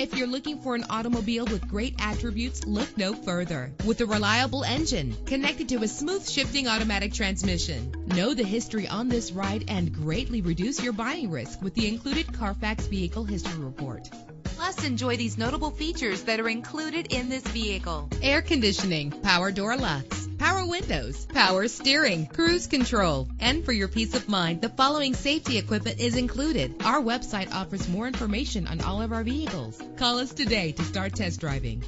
If you're looking for an automobile with great attributes, look no further. With a reliable engine connected to a smooth shifting automatic transmission. Know the history on this ride and greatly reduce your buying risk with the included Carfax Vehicle History Report. Plus, enjoy these notable features that are included in this vehicle. Air conditioning, power door locks, power windows, power steering, cruise control. And for your peace of mind, the following safety equipment is included. Our website offers more information on all of our vehicles. Call us today to start test driving.